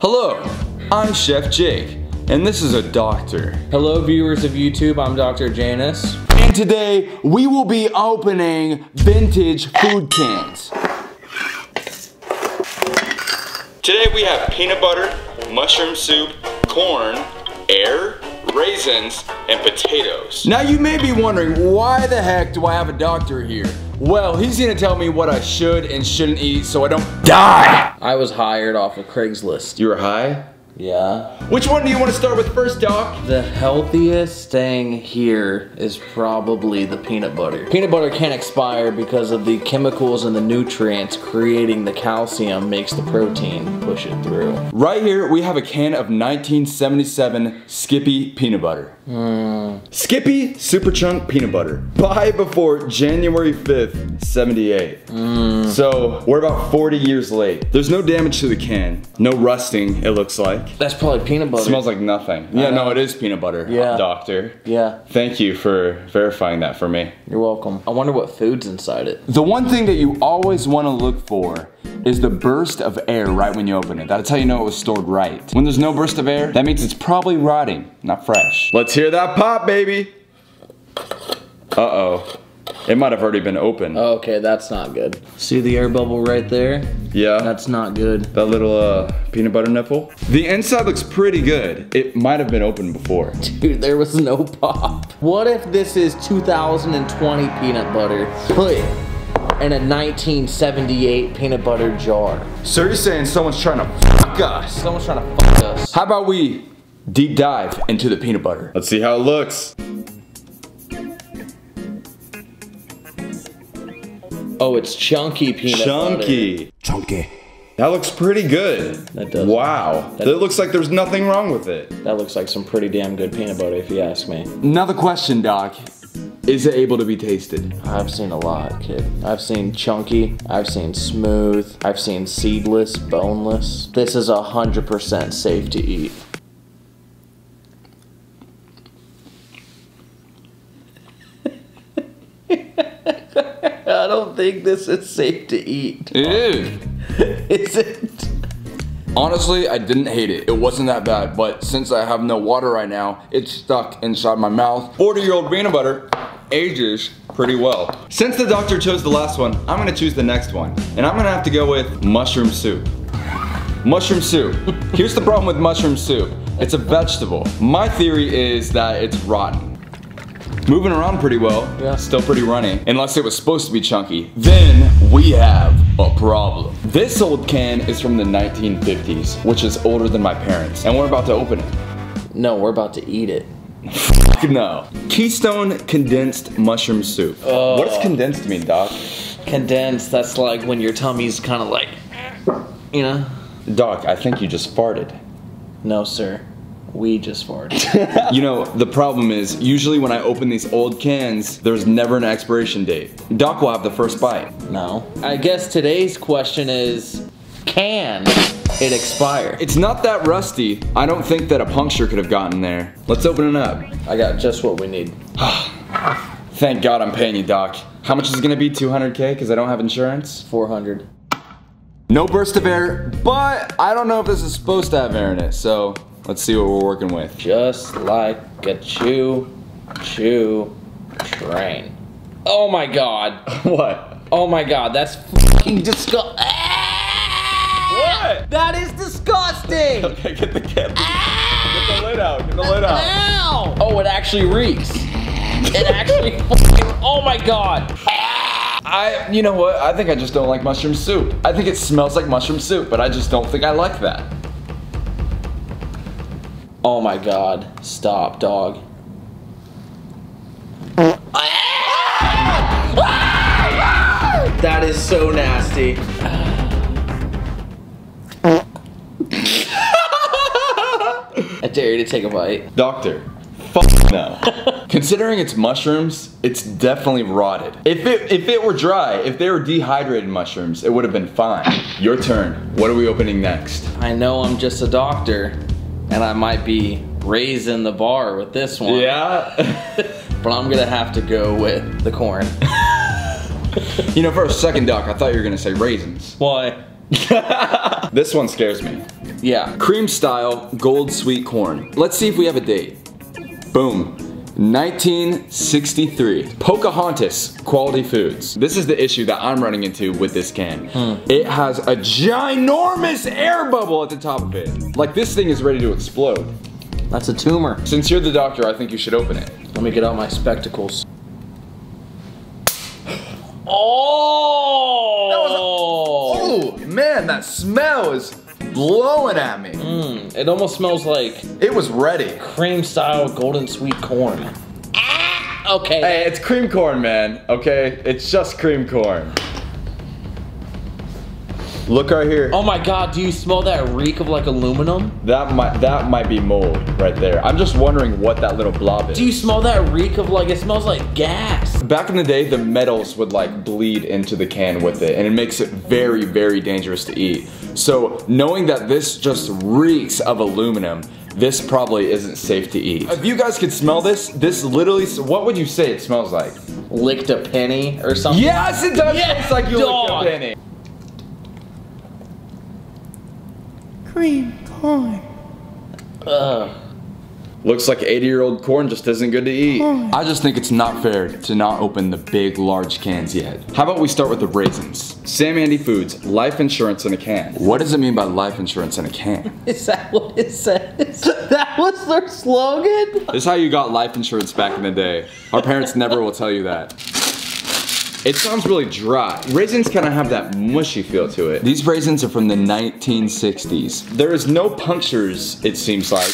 Hello, I'm Chef Jake, and this is a doctor. Hello, viewers of YouTube. I'm Dr. Janus. And today we will be opening vintage food cans. Today we have peanut butter, mushroom soup, corn, air, raisins, and potatoes. Now you may be wondering, why the heck do I have a doctor here? Well, he's gonna tell me what I should and shouldn't eat so I don't die. I was hired off of Craigslist. You were high? Yeah. Which one do you want to start with first, Doc? The healthiest thing here is probably the peanut butter. Peanut butter can't expire because of the chemicals and the nutrients creating the calcium makes the protein push it through. Right here, we have a can of 1977 Skippy peanut butter. Skippy Super Chunk peanut butter. Buy before January 5th, 78. So we're about 40 years late. There's no damage to the can. No rusting, it looks like. That's probably peanut butter. smells like nothing. Yeah, no, it is peanut butter, Yeah. doctor. yeah, Thank you for verifying that for me. you're welcome. I wonder what food's inside it. The one thing that you always want to look for is the burst of air right when you open it. That's how you know it was stored right. When there's no burst of air, that means it's probably rotting, not fresh. Let's hear that pop, baby. Uh-oh. It might have already been open. Okay, that's not good. See the air bubble right there? yeah. That's not good. that little uh, peanut butter nipple. The inside looks pretty good. It might have been open before. Dude, there was no pop. What if this is 2020 peanut butter put in a 1978 peanut butter jar? So you're saying someone's trying to fuck us? Someone's trying to fuck us. How about we deep dive into the peanut butter? Let's see how it looks. Oh, it's chunky peanut butter. Chunky. Chunky. That looks pretty good. That does. Wow. That- it looks like there's nothing wrong with it. That looks like some pretty damn good peanut butter if you ask me. Another question, Doc. Is it able to be tasted? I've seen a lot, kid. I've seen chunky, I've seen smooth, I've seen seedless, boneless. This is 100% safe to eat. I don't think this is safe to eat. Ew. Is it? Honestly, I didn't hate it. It wasn't that bad, but since I have no water right now, it's stuck inside my mouth. 40 year old peanut butter ages pretty well. Since the doctor chose the last one, I'm gonna choose the next one. And I'm gonna have to go with mushroom soup. Mushroom soup. Here's the problem with mushroom soup. It's a vegetable. My theory is that it's rotten. Moving around pretty well. Yeah. Still pretty runny. Unless it was supposed to be chunky. Then we have a problem. This old can is from the 1950s, which is older than my parents. And we're about to open it. No, we're about to eat it. No. Keystone condensed mushroom soup. Oh. What does condensed mean, Doc? Condensed, that's like when your tummy's kind of like, you know? Doc, I think you just farted. No, sir. We just farted. You know, the problem is, usually when I open these old cans, there's never an expiration date. Doc will have the first bite. no. I guess today's question is can it expire? It's not that rusty. I don't think that a puncture could have gotten there. Let's open it up. I got just what we need. Thank God I'm paying you, Doc. How much is it gonna be? 200K? Because I don't have insurance? 400. No burst of air, but I don't know if this is supposed to have air in it, so let's see what we're working with. Just like a chew, chew train. Oh my god. What? Oh my god, that's fucking disgusting. What? That is disgusting! Okay, get the can. Ah! Get the lid out. Get the lid out. Ow! Oh, it actually reeks. It actually fucking, oh my god. I, you know what? I think I just don't like mushroom soup. I think it smells like mushroom soup, but I just don't think I like that. Oh my god. Stop, dog. Ah! That is so nasty. Ah! I dare you to take a bite. Doctor, fuck no. Considering it's mushrooms, it's definitely rotted. If it if it were dry, if they were dehydrated mushrooms, it would have been fine. Your turn. What are we opening next? I know I'm just a doctor, and I might be raising the bar with this one. Yeah. But I'm gonna have to go with the corn. you know, for a second, Doc, I thought you were gonna say raisins. Why? This one scares me. Yeah. Cream style gold sweet corn. Let's see if we have a date. Boom. 1963. Pocahontas Quality Foods. This is the issue that I'm running into with this can. Hmm. It has a ginormous air bubble at the top of it. Like this thing is ready to explode. That's a tumor. Since you're the doctor, I think you should open it. Let me get out my spectacles. Oh! Oh man, that smell is blowing at me. Mm, it almost smells like It was ready. cream style golden sweet corn. Ah, okay. Hey, it's cream corn, man. Okay, it's just cream corn. Look right here. Oh my god, do you smell that reek of like aluminum? That might that might be mold right there. I'm just wondering what that little blob is. Do you smell that reek of like, it smells like gas? Back in the day, the metals would like bleed into the can with it, and it makes it very, very dangerous to eat. So knowing that this just reeks of aluminum, this probably isn't safe to eat. If you guys could smell this, this literally, what would you say it smells like? Licked a penny or something? Yes, it does Yeah, taste like you dog. licked a penny. Cream corn. Ugh. Looks like 80 year old corn just isn't good to eat. I just think it's not fair to not open the big, large cans yet. How about we start with the raisins? Sam Andy Foods, life insurance in a can. What does it mean by life insurance in a can? Is that what it says? That was their slogan? this is how you got life insurance back in the day. Our parents never will tell you that. It sounds really dry. Raisins kind of have that mushy feel to it. These raisins are from the 1960s. There is no punctures, it seems like.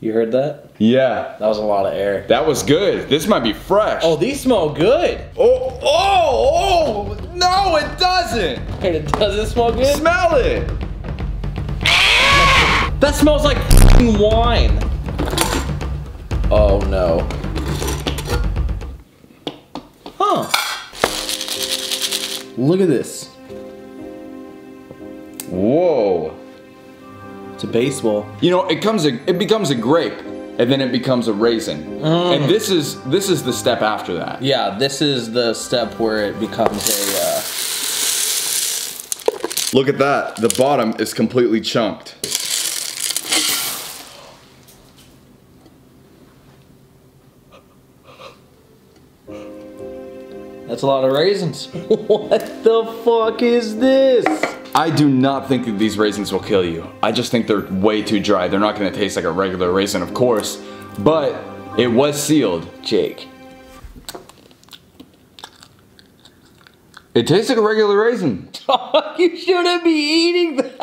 You heard that? Yeah, That was a lot of air. that was good. This might be fresh. Oh, these smell good. Oh, oh, oh, no, it doesn't. And it doesn't smell good? Smell it. That smells like wine. Oh no. Huh. Look at this. Whoa. A baseball. You know, it comes a, it becomes a grape, and then it becomes a raisin. And this is this is the step after that. Yeah, this is the step where it becomes a. Uh, Look at that. The bottom is completely chunked. that's a lot of raisins. what the fuck is this? I do not think that these raisins will kill you. I just think they're way too dry. They're not going to taste like a regular raisin, of course, but it was sealed. Jake. It tastes like a regular raisin. you shouldn't be eating that.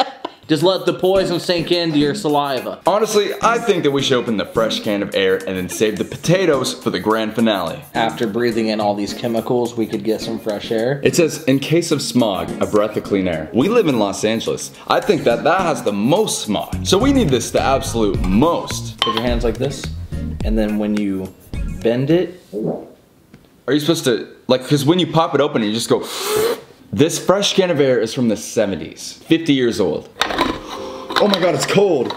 Just let the poison sink into your saliva. Honestly, I think that we should open the fresh can of air and then save the potatoes for the grand finale. After breathing in all these chemicals, we could get some fresh air. It says, in case of smog, a breath of clean air. We live in Los Angeles. I think that that has the most smog. So we need this the absolute most. Put your hands like this, and then when you bend it, Are you supposed to, like, because when you pop it open, you just go, this fresh can of air is from the 70s, 50 years old. Oh my god, it's cold.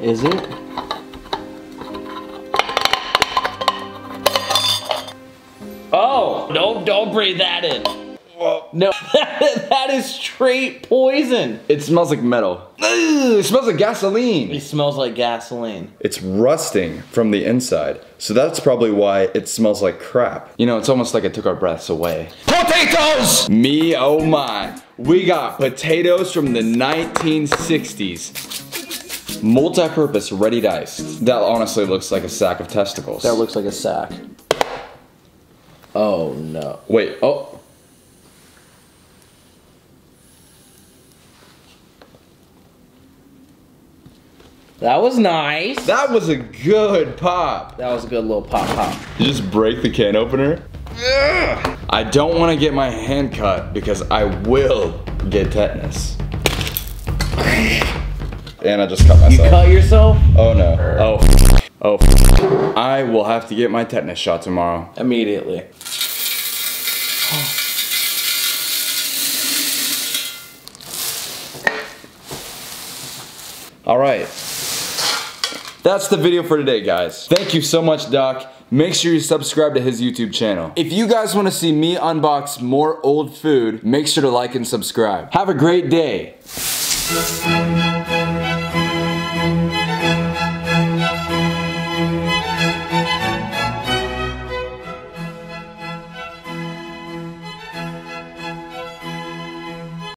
is it? Oh, no, don't breathe that in. No, that is straight poison. It smells like metal. Ugh, it smells like gasoline. It smells like gasoline. It's rusting from the inside. So that's probably why it smells like crap. You know, it's almost like it took our breaths away. Potatoes! Me, oh my. We got potatoes from the 1960s. Multi-purpose, ready diced. That honestly looks like a sack of testicles. That looks like a sack. Oh no. Wait, oh. That was nice. That was a good pop. That was a good little pop pop. You just break the can opener? Ugh. I don't want to get my hand cut because I will get tetanus. And I just cut myself. You cut yourself? oh no. Oh. Oh. I will have to get my tetanus shot tomorrow. Immediately. All right. That's the video for today, guys. Thank you so much, Doc. Make sure you subscribe to his YouTube channel. If you guys want to see me unbox more old food, make sure to like and subscribe. Have a great day.